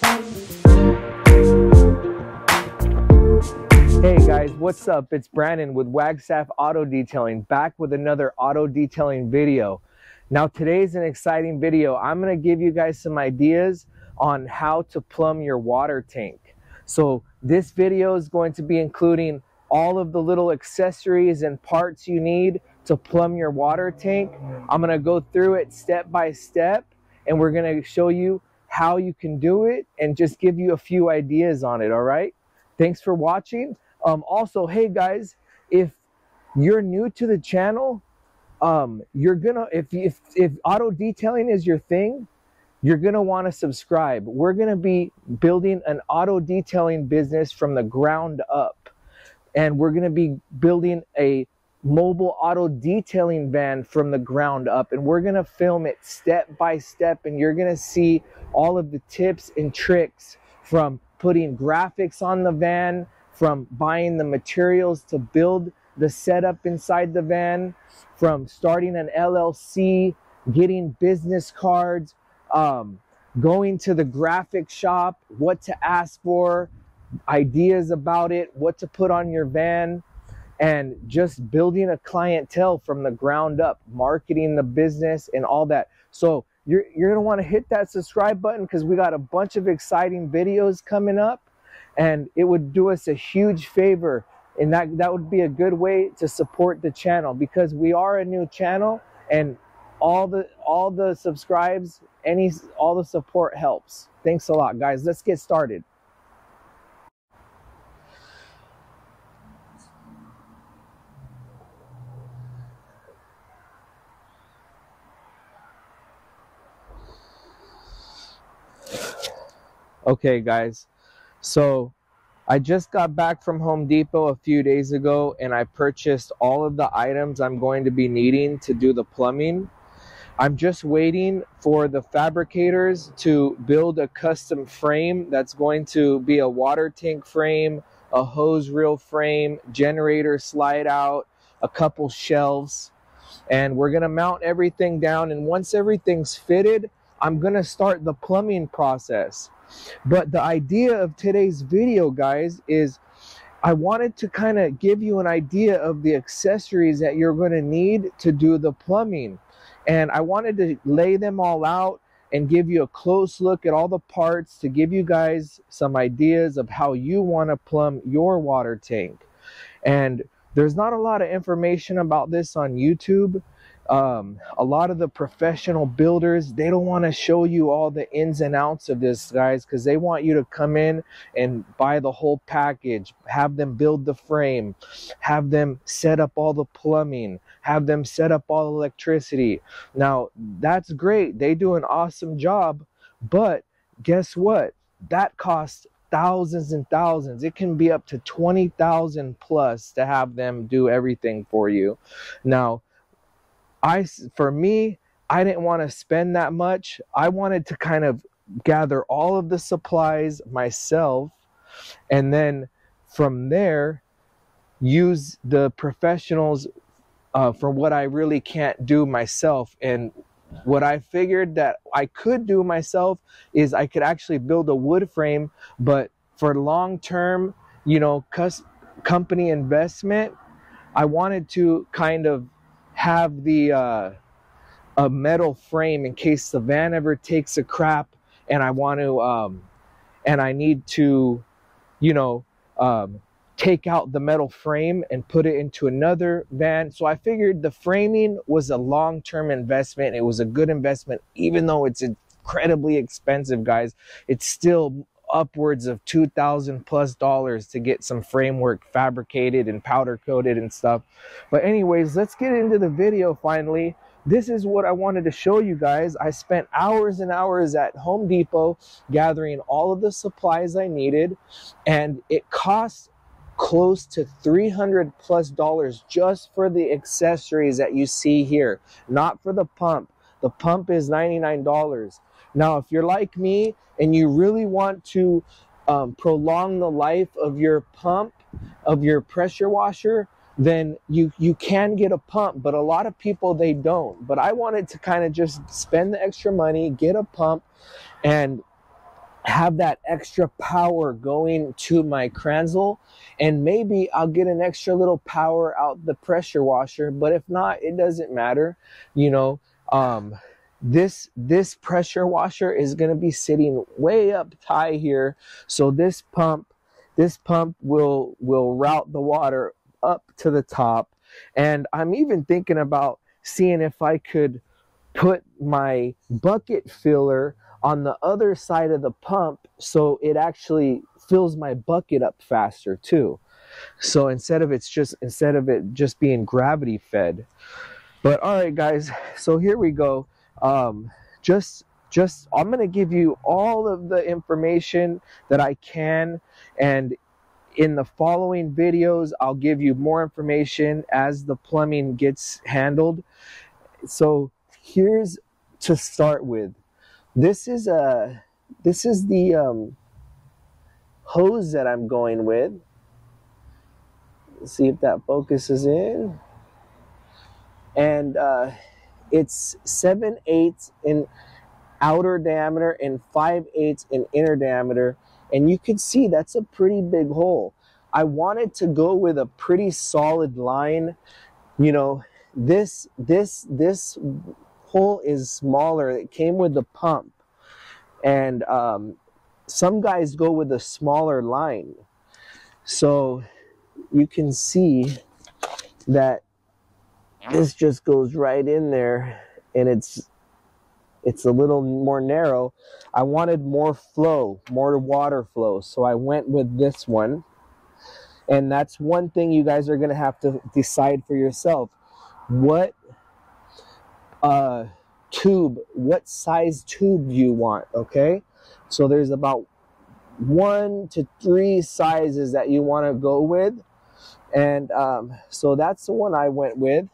Hey guys, what's up? It's Brandon with Wagstaff Auto Detailing, back with another auto detailing video. Now today's an exciting video. I'm gonna give you guys some ideas on how to plumb your water tank. So this video is going to be including all of the little accessories and parts you need to plumb your water tank. I'm gonna go through it step by step and we're gonna show you how you can do it and just give you a few ideas on it, all right? Thanks for watching. Um, also, hey guys, if you're new to the channel, um, you're gonna if if if auto detailing is your thing, you're gonna want to subscribe. We're gonna be building an auto detailing business from the ground up, and we're gonna be building a mobile auto detailing van from the ground up, and we're gonna film it step by step, and you're gonna see all of the tips and tricks from putting graphics on the van from buying the materials to build the setup inside the van, from starting an LLC, getting business cards, um, going to the graphic shop, what to ask for, ideas about it, what to put on your van, and just building a clientele from the ground up, marketing the business and all that. So you're, you're gonna wanna hit that subscribe button because we got a bunch of exciting videos coming up and it would do us a huge favor and that that would be a good way to support the channel because we are a new channel and all the all the subscribes any all the support helps. Thanks a lot guys. Let's get started okay guys so I just got back from Home Depot a few days ago and I purchased all of the items I'm going to be needing to do the plumbing. I'm just waiting for the fabricators to build a custom frame that's going to be a water tank frame, a hose reel frame, generator slide out, a couple shelves, and we're gonna mount everything down. And once everything's fitted, I'm gonna start the plumbing process. But the idea of today's video, guys, is I wanted to kind of give you an idea of the accessories that you're going to need to do the plumbing. And I wanted to lay them all out and give you a close look at all the parts to give you guys some ideas of how you want to plumb your water tank. And there's not a lot of information about this on YouTube um, a lot of the professional builders they don't want to show you all the ins and outs of this guys because they want you to come in and buy the whole package have them build the frame have them set up all the plumbing have them set up all the electricity. Now that's great they do an awesome job but guess what? That costs thousands and thousands. It can be up to 20,000 plus to have them do everything for you. Now I, for me, I didn't want to spend that much. I wanted to kind of gather all of the supplies myself and then from there use the professionals uh, for what I really can't do myself. And what I figured that I could do myself is I could actually build a wood frame, but for long term, you know, cus- company investment, I wanted to kind of have the uh, a metal frame in case the van ever takes a crap and I want to um, and I need to, you know, um, take out the metal frame and put it into another van. So I figured the framing was a long-term investment. It was a good investment, even though it's incredibly expensive, guys. It's still upwards of 2000 plus dollars to get some framework fabricated and powder coated and stuff but anyways let's get into the video finally this is what I wanted to show you guys. I spent hours and hours at Home Depot gathering all of the supplies I needed, and it cost close to 300 plus dollars just for the accessories that you see here, not for the pump. The pump is $99. Now, if you're like me and you really want to um, prolong the life of your pump, of your pressure washer, then you you can get a pump but a lot of people they don't. But i wanted to kind of just spend the extra money get a pump and have that extra power going to my Kranzle and maybe I'll get an extra little power out the pressure washer but if not it doesn't matter you know um this this pressure washer is going to be sitting way up high here. So this pump this pump will will route the water up to the top. And i'm even thinking about seeing if i could put my bucket filler on the other side of the pump so it actually fills my bucket up faster too. So instead of it's just instead of it just being gravity fed but all right guys so here we go. Um, just just i'm going to give you all of the information that i can and in the following videos i'll give you more information as the plumbing gets handled. So here's to start with. This is a this is the um, hose that i'm going with. Let's see if that focuses in and uh, it's 7 eighths in outer diameter and 5 eighths in inner diameter. And you can see that's a pretty big hole. I wanted to go with a pretty solid line. You know this this this hole is smaller. It came with the pump. And um, some guys go with a smaller line. So you can see that this just goes right in there and it's it's a little more narrow. I wanted more flow more water flow so i went with this one. And that's one thing you guys are going to have to decide for yourself. What uh tube what size tube you want okay? So there's about one to three sizes that you want to go with. And um, so that's the one i went with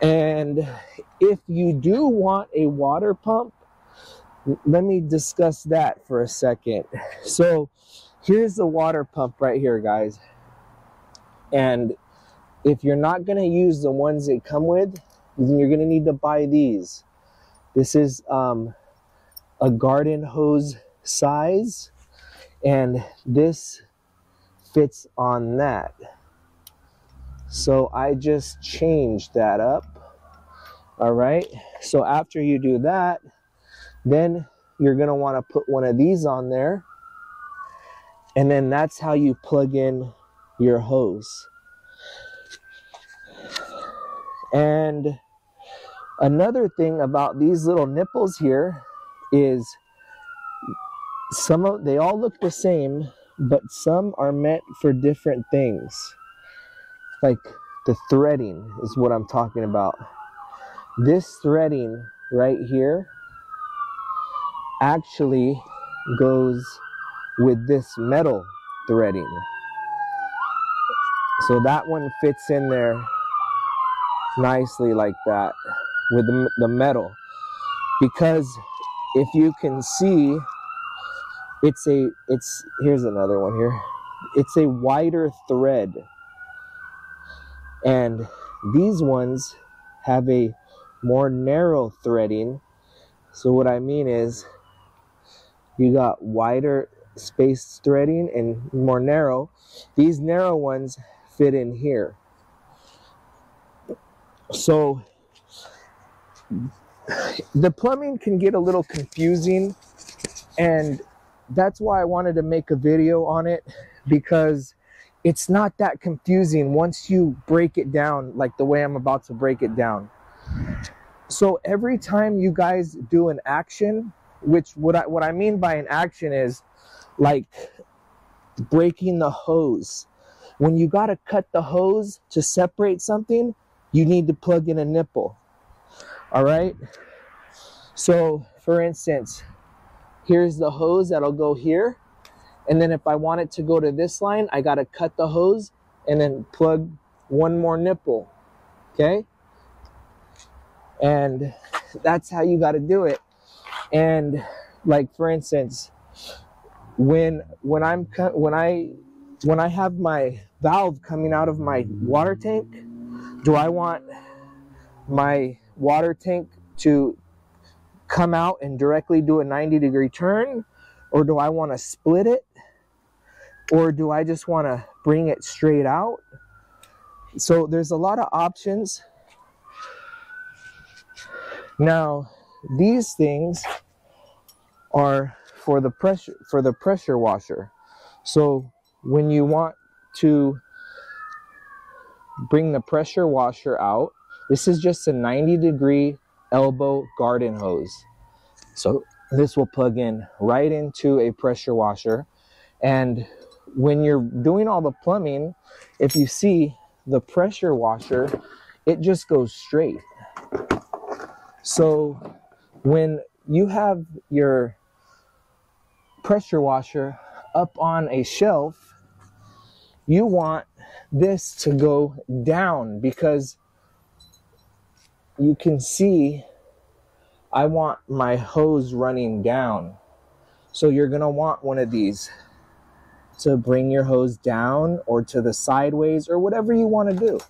and if you do want a water pump, let me discuss that for a second. So here's the water pump right here, guys. And if you're not going to use the ones they come with, then you're going to need to buy these. This is um, a garden hose size, and this fits on that. So I just changed that up. All right. So after you do that, then you're going to want to put one of these on there. And then that's how you plug in your hose. And another thing about these little nipples here is some of they all look the same, but some are meant for different things like the threading is what I'm talking about. This threading right here actually goes with this metal threading. So that one fits in there nicely like that with the, the metal. Because if you can see, it's a, it's, here's another one here. It's a wider thread and these ones have a more narrow threading. So what I mean is you got wider space threading and more narrow. These narrow ones fit in here. So the plumbing can get a little confusing and that's why I wanted to make a video on it because it's not that confusing once you break it down like the way I'm about to break it down. So every time you guys do an action, which what I what I mean by an action is like breaking the hose. When you got to cut the hose to separate something, you need to plug in a nipple. All right? So, for instance, here's the hose that'll go here and then if I want it to go to this line, I got to cut the hose and then plug one more nipple. Okay? And that's how you got to do it. And like for instance, when when I'm when I when I have my valve coming out of my water tank, do I want my water tank to come out and directly do a 90 degree turn Or do I want to split it? Or do I just want to bring it straight out? So there's a lot of options. Now, these things are for the pressure for the pressure washer. So when you want to bring the pressure washer out, this is just a 90 degree elbow garden hose. So this will plug in right into a pressure washer. And when you're doing all the plumbing, if you see the pressure washer, it just goes straight. So when you have your pressure washer up on a shelf, you want this to go down because you can see I want my hose running down. So you're to want one of these to bring your hose down or to the sideways or whatever you want to do.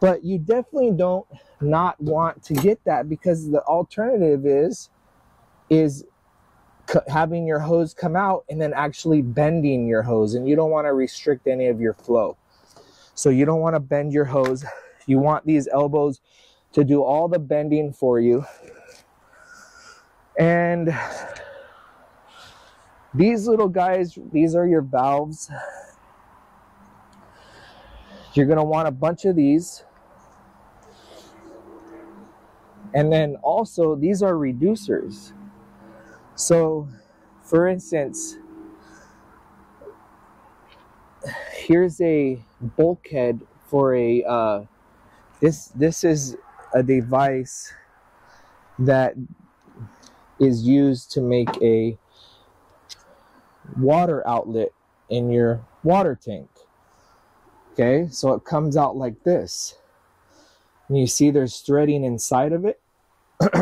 But you definitely don't not want to get that because the alternative is is having your hose come out and then actually bending your hose and you don't want to restrict any of your flow. So you don't want to bend your hose. You want these elbows to do all the bending for you. And these little guys, these are your valves. You're going to want a bunch of these. And then also, these are reducers. So, for instance, here's a bulkhead for a uh, this this is a device that is used to make a water outlet in your water tank. Okay, so it comes out like this. And you see there's threading inside of it.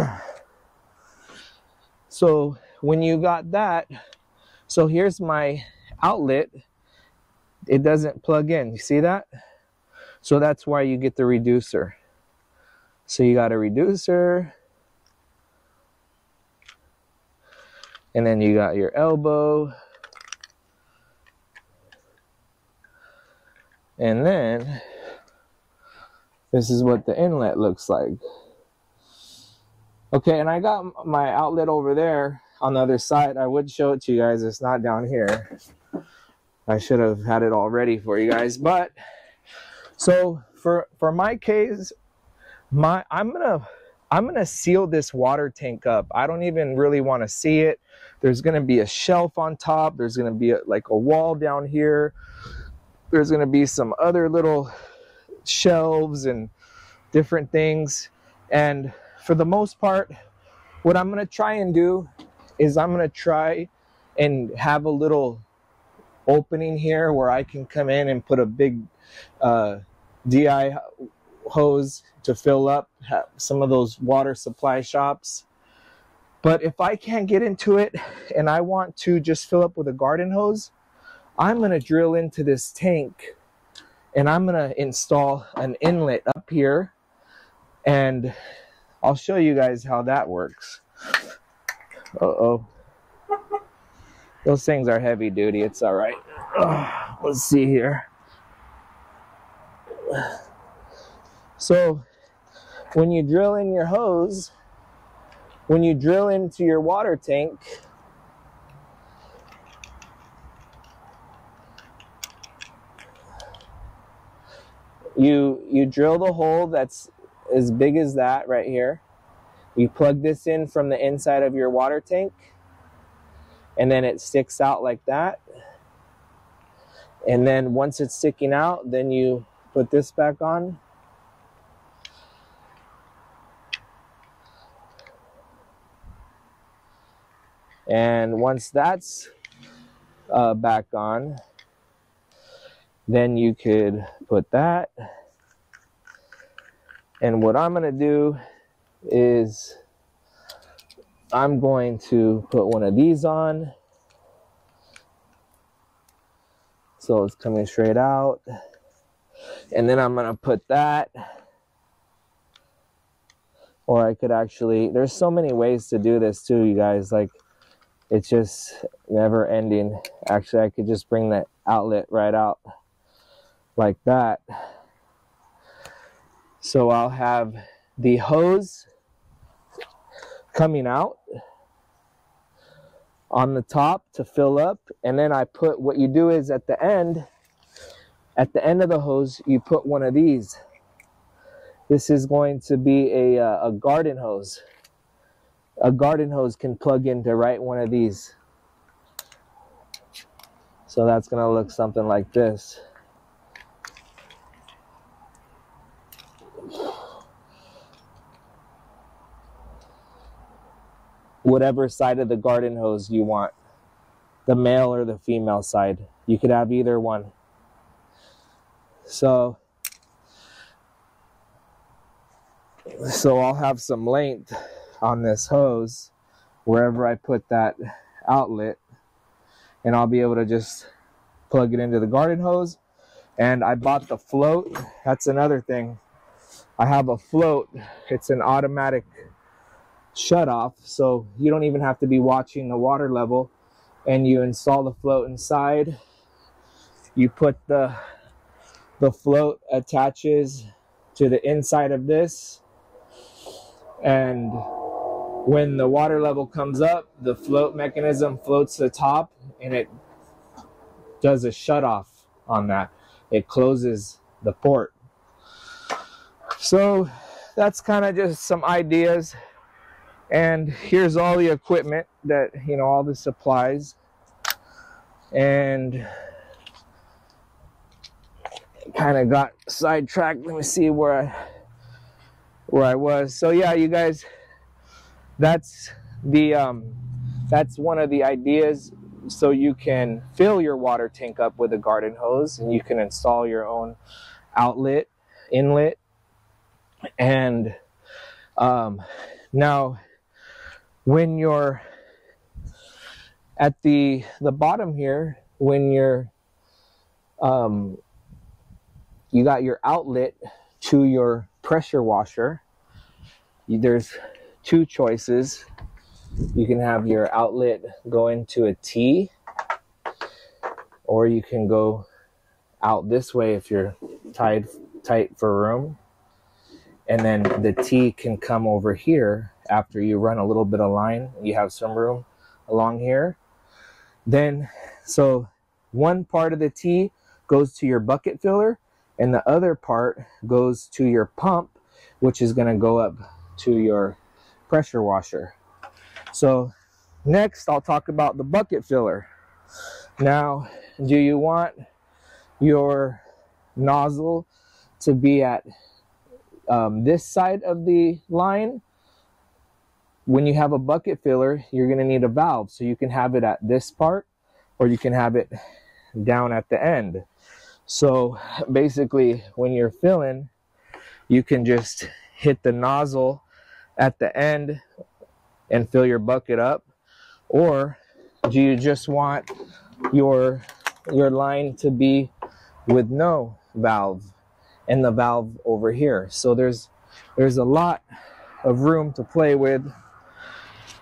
so when you got that, so here's my outlet. It doesn't plug in. You see that? So that's why you get the reducer. So you got a reducer. And then you got your elbow. And then this is what the inlet looks like. Okay, and I got my outlet over there on the other side. I would show it to you guys. It's not down here. I should have had it all ready for you guys. But so for for my case, my I'm gonna I'm gonna seal this water tank up. I don't even really want to see it. There's gonna be a shelf on top. There's gonna be a, like a wall down here. There's gonna be some other little shelves and different things. And for the most part, what I'm gonna try and do is I'm gonna try and have a little opening here where I can come in and put a big uh, DI hose to fill up some of those water supply shops. But if I can't get into it and I want to just fill up with a garden hose, I'm going to drill into this tank and I'm going to install an inlet up here and I'll show you guys how that works. Uh-oh. Those things are heavy duty. It's all right. Let's see here. So when you drill in your hose, when you drill into your water tank, you you drill the hole that's as big as that right here. You plug this in from the inside of your water tank and then it sticks out like that. And then once it's sticking out, then you put this back on. And once that's uh, back on, then you could put that. And what I'm going to do is I'm going to put one of these on. So it's coming straight out. And then I'm going to put that. Or I could actually, there's so many ways to do this too, you guys. Like, it's just, never ending. Actually, I could just bring the outlet right out like that. So I'll have the hose coming out on the top to fill up and then I put what you do is at the end at the end of the hose you put one of these. This is going to be a, uh, a garden hose. A garden hose can plug into right one of these. So that's going to look something like this whatever side of the garden hose you want the male or the female side. You could have either one. So so I'll have some length on this hose wherever I put that outlet and I'll be able to just plug it into the garden hose. And I bought the float. That's another thing. I have a float. It's an automatic shut off so you don't even have to be watching the water level. And you install the float inside. You put the the float attaches to the inside of this. And when the water level comes up the float mechanism floats to the top and it does a shut off on that. It closes the port. So that's kind of just some ideas and here's all the equipment that you know all the supplies. And kind of got sidetracked. Let me see where i where i was. So yeah you guys that's the um that's one of the ideas. So you can fill your water tank up with a garden hose and you can install your own outlet inlet. And um now when you're at the the bottom here when you're um, you got your outlet to your pressure washer there's two choices. You can have your outlet go into a T or you can go out this way if you're tied tight for room. And then the T can come over here after you run a little bit of line you have some room along here then so one part of the T goes to your bucket filler and the other part goes to your pump which is going to go up to your pressure washer. So next I'll talk about the bucket filler. Now do you want your nozzle to be at um, this side of the line when you have a bucket filler, you're going to need a valve. So you can have it at this part or you can have it down at the end. So basically, when you're filling, you can just hit the nozzle at the end and fill your bucket up. Or do you just want your your line to be with no valve and the valve over here? So there's there's a lot of room to play with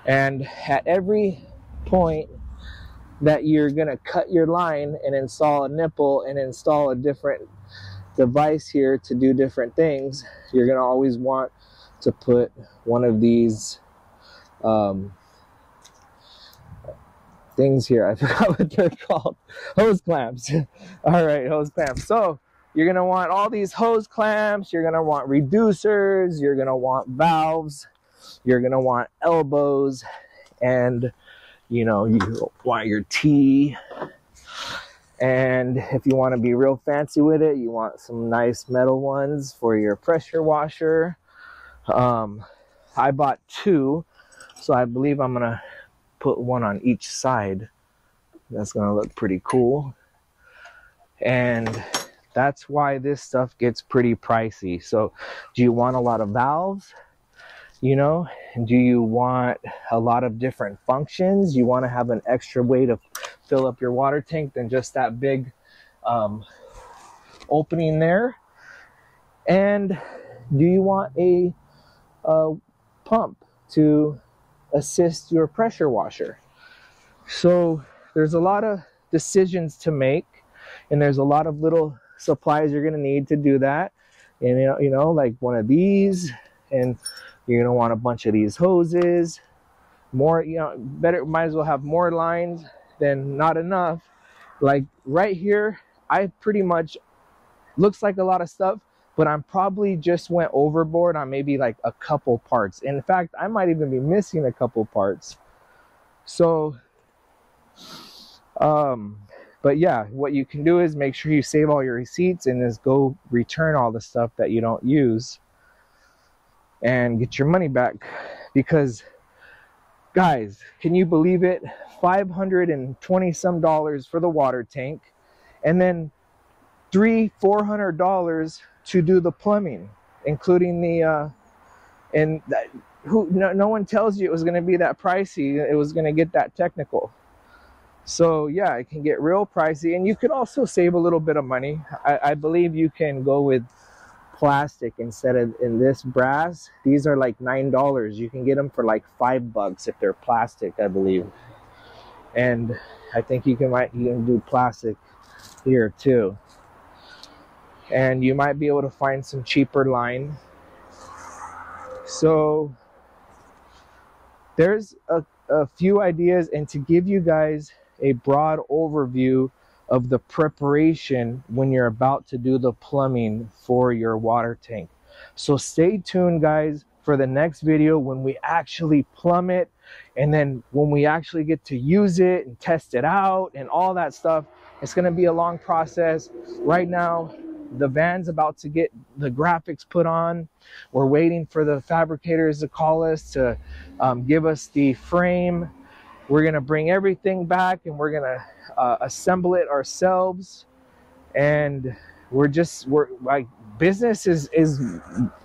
and at every point that you're to cut your line and install a nipple and install a different device here to do different things, you're to always want to put one of these um, things here. I forgot what they're called. Hose clamps. all right, hose clamps. So you're to want all these hose clamps. You're to want reducers. You're to want valves you're going to want elbows and you know you want your T and if you want to be real fancy with it you want some nice metal ones for your pressure washer. Um, I bought two so I believe I'm gonna put one on each side. That's gonna look pretty cool. And that's why this stuff gets pretty pricey. So do you want a lot of valves you know do you want a lot of different functions? You want to have an extra way to fill up your water tank than just that big um, opening there? And do you want a, a pump to assist your pressure washer? So there's a lot of decisions to make and there's a lot of little supplies you're going to need to do that. And you know, you know like one of these and you're to want a bunch of these hoses. More you know better might as well have more lines than not enough. Like right here i pretty much looks like a lot of stuff but i'm probably just went overboard on maybe like a couple parts. In fact i might even be missing a couple parts. So um but yeah what you can do is make sure you save all your receipts and just go return all the stuff that you don't use and get your money back. Because guys can you believe it? 520 some dollars for the water tank and then three four hundred dollars to do the plumbing including the uh and that who no, no one tells you it was going to be that pricey it was going to get that technical. So yeah it can get real pricey and you could also save a little bit of money. I, I believe you can go with plastic instead of in this brass these are like nine dollars. You can get them for like five bucks if they're plastic i believe. And i think you can might you can do plastic here too. And you might be able to find some cheaper line. So there's a, a few ideas and to give you guys a broad overview of the preparation when you're about to do the plumbing for your water tank. So stay tuned guys for the next video when we actually plumb it and then when we actually get to use it and test it out and all that stuff. It's to be a long process. Right now, the van's about to get the graphics put on. We're waiting for the fabricators to call us to um, give us the frame we're going to bring everything back and we're going to uh, assemble it ourselves. And we're just we're like business is is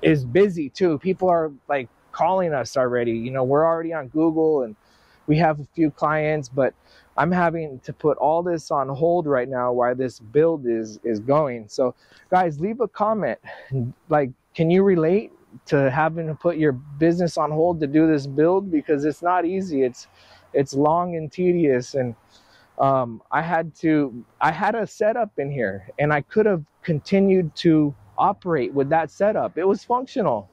is busy too. People are like calling us already. You know we're already on google and we have a few clients but i'm having to put all this on hold right now while this build is is going. So guys leave a comment. Like can you relate to having to put your business on hold to do this build? Because it's not easy. It's it's long and tedious and um, I had to I had a setup in here and I could have continued to operate with that setup. It was functional.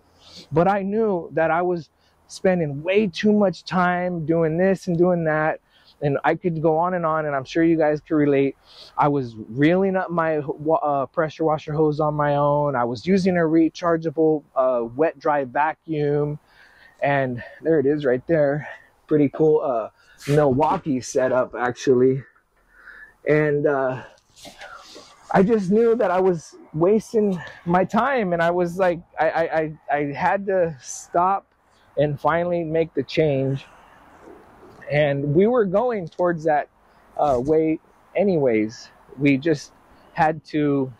But I knew that I was spending way too much time doing this and doing that and I could go on and on and I'm sure you guys can relate. I was reeling up my uh, pressure washer hose on my own. I was using a rechargeable uh, wet dry vacuum and there it is right there pretty cool uh, Milwaukee setup actually. And uh, I just knew that I was wasting my time and I was like, I, I, I had to stop and finally make the change. And we were going towards that uh, way anyways. We just had to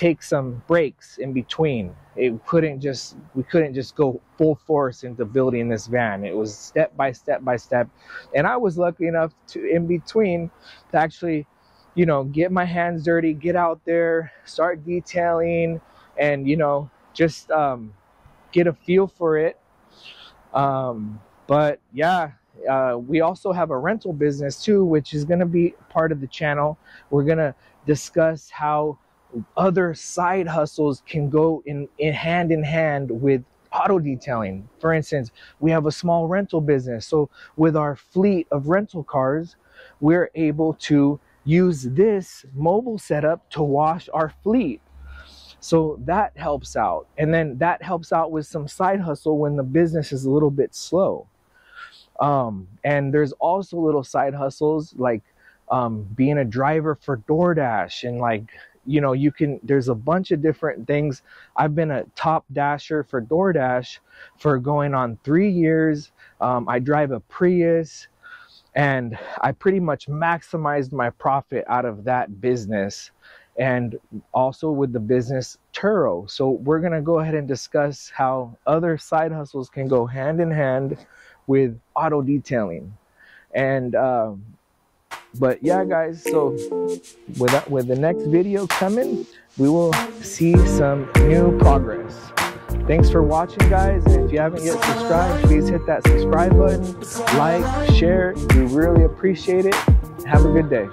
take some breaks in between. It couldn't just we couldn't just go full force into building this van. It was step by step by step. And I was lucky enough to in between to actually, you know, get my hands dirty, get out there, start detailing and you know, just um get a feel for it. Um but yeah, uh, we also have a rental business too, which is going to be part of the channel. We're going to discuss how other side hustles can go in, in hand in hand with auto detailing. For instance, we have a small rental business. So with our fleet of rental cars, we're able to use this mobile setup to wash our fleet. So that helps out. And then that helps out with some side hustle when the business is a little bit slow. Um, and there's also little side hustles like um, being a driver for DoorDash and like you know you can there's a bunch of different things. I've been a top dasher for doordash for going on three years. Um, i drive a prius and i pretty much maximized my profit out of that business and also with the business turo. So we're going to go ahead and discuss how other side hustles can go hand in hand with auto detailing. And um, but yeah guys so with that with the next video coming we will see some new progress Thanks for watching, guys. And if you haven't yet subscribed, please hit that subscribe button, like, share. We really appreciate it. Have a good day.